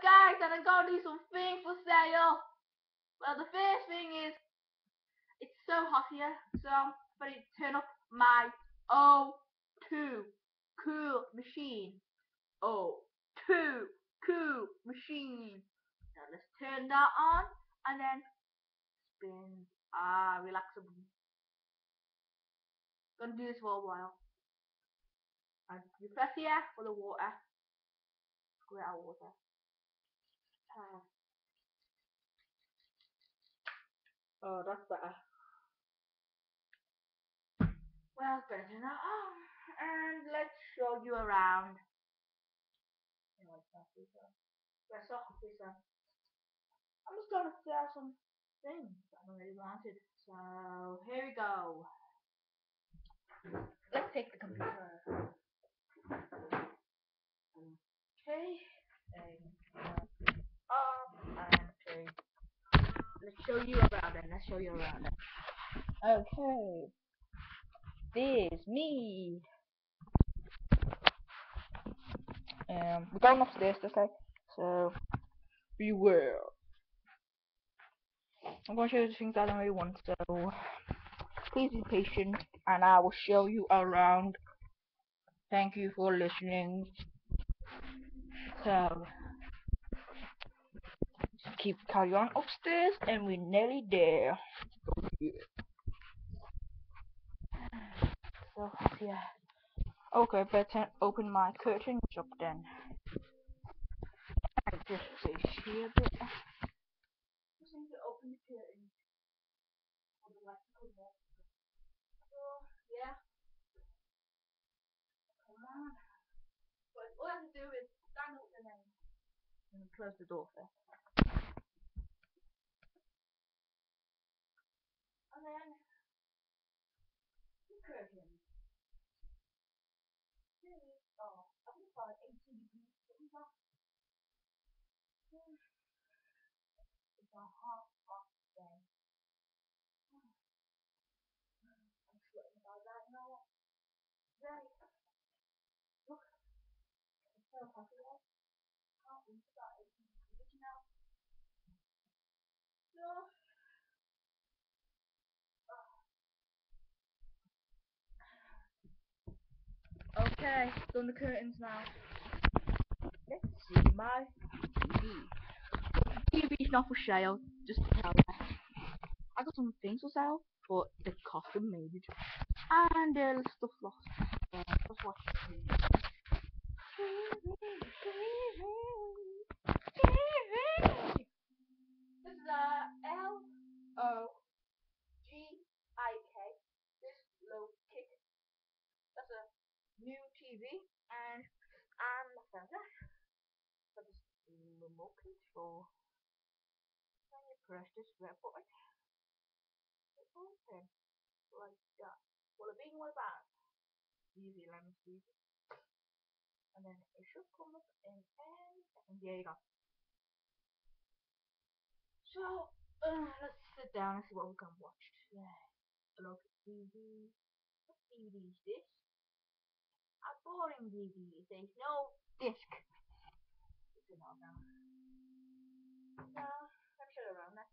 guys, and I got these some things for sale. Well, the first thing is, it's so hot here, so I'm going to turn up my O2 cool machine. O2 cool machine. Now let's turn that on, and then spin. Ah, relaxable. Gonna do this for a while. And you press here for the water. Squirt out water. Oh, that's better. Well, better turn that on. And let's show you around. Press off this one. I'm just gonna sell some things that I really wanted. So here we go. Let's take the computer. Okay. And Let's show you around and let's show you around it. Okay. This me. Um we're going upstairs okay? So beware. I'm going to show you the things I don't really want, so please be patient and I will show you around. Thank you for listening. So, just keep carry on upstairs and we're nearly there. So, yeah. Okay, better open my curtain up then. I just a bit. Just need to open the curtain. So, yeah. Come on. All I have to do is stand up and close the door first. And then the curtain. Really? Oh, I think it's about 18 degrees. Something like that. It's a hot, hot day. I'm sweating about that, you know what? Right. Look. It's so hot today. Can't believe it's about 18 degrees now. So, Okay, done the curtains now. Let's see my TV. TV's not for sale, just to tell you. I got some things for sale, but they cost a major. And there's stuff lost. Uh, let's watch the TV. This is a L O G I K. This low kick. That's a TV, and I'm a fan of for this remote control. When you press this red button, it open like that. Well, a big one back. Easy, let me see. And then it should come up in any second. There you go. So, uh, let's sit down and see what we can watch today. Look, TV. What DVD is this? A boring DVD. There's no disc. It's show you around there.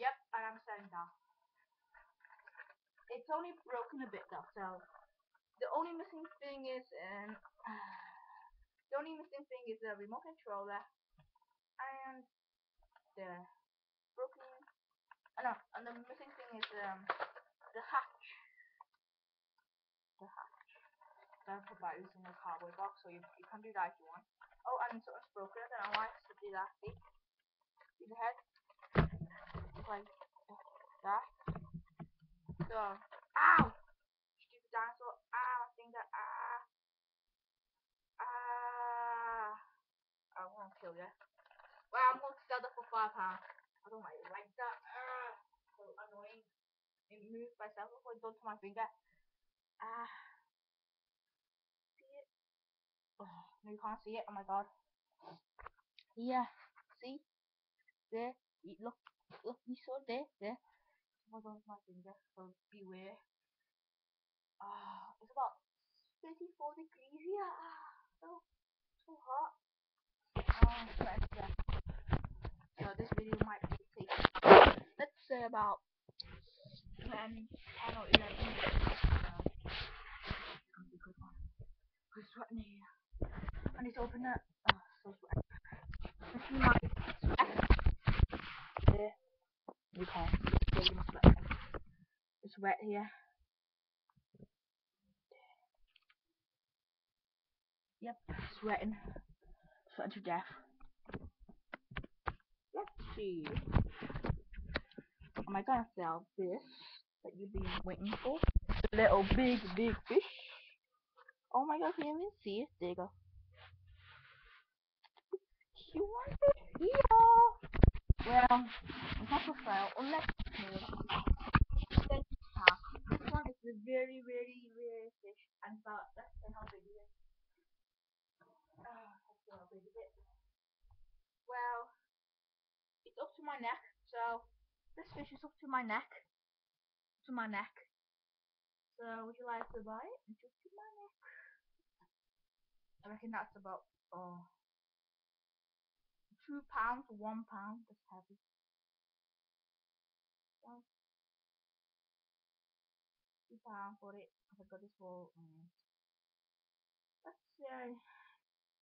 Yep, and I'm setting down. It's only broken a bit though, so the only missing thing is um the only missing thing is the remote controller the broken oh no and the missing thing is um the hatch. The hatch. Don't put batteries in the cardboard box so you, you can do that if you want. Oh and something's broken I don't why so do that see see the head. Like that. So ow! Stupid dinosaur. Ah finger. Ah. Ah. I won't kill you well, I'm going to sell that for five pounds. I don't like, like that. Uh, so annoying. It moves by it goes to my finger. Ah. See it? Oh, you can't see it. Oh my god. Yeah. See? There. Look. Look. You saw there. There. was on my finger, so beware. Ah, uh, it's about 34 degrees here. Ah, so so hot. Oh, So this video might take let's say about 10, 10 or 11 minutes. It's gonna be good one. I'm sweating. I need to open that. Oh, so sweaty. This is my sweat. There. You can't. It's wet here. Yep, sweating. Sweating to death. Oh let's see. Am I gonna sell this that you've been waiting for? Little big, big fish. Oh my god, can you even see it? There you go. You want it? Yeah. Well, it's not for sale unless This one is a very, very rare fish and about let's see how big it is. Well, it's up to my neck, so this fish is up to my neck. To my neck. So would you like to buy it? It's up to my neck. I reckon that's about oh two pounds, one pound. That's heavy. So, two pounds for it. I got this for um, let's say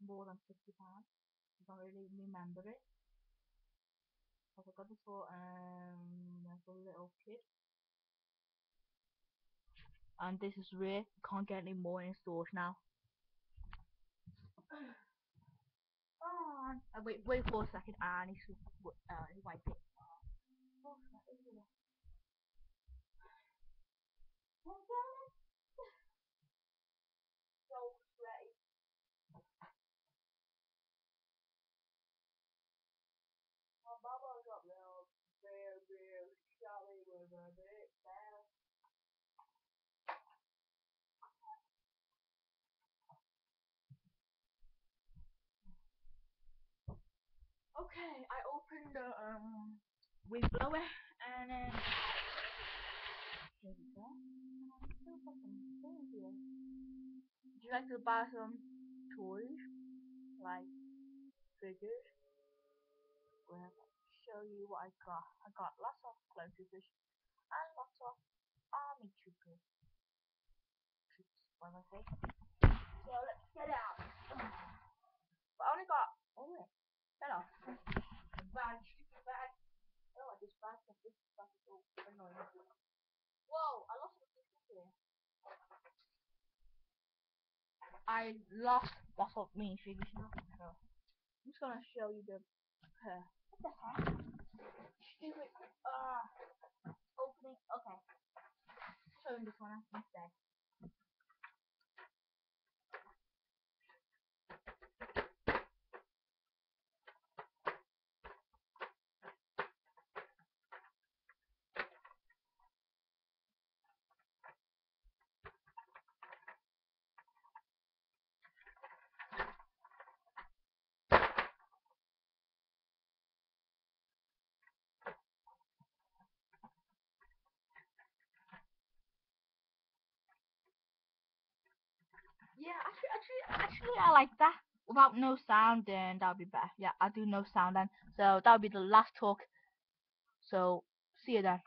more than fifty pounds. I don't really remember it. I got for um as a little kid. And this is rare. Can't get any more in stores now. oh, wait, wait for a second. I need to uh, wipe it. Oh, Okay, I opened the um wind blower and then. Would you like to buy some toys like figures? Well, show you what I got. I got lots of fish and lots of army troopers. Troops, what I say? So let's get out. But I only got oh wait. Hello. Bad, stupid bad. I don't like this bad stuff. This stuff is so annoying. Whoa, I lost the picture here. I lost, that's what means figures now. So, I'm just gonna show you the, uh, what the heck? Stupid, uh, opening, okay. Show you this one instead. Yeah, actually, actually, actually, I like that. Without no sound, then that'll be better. Yeah, I'll do no sound then. So that'll be the last talk. So see you then.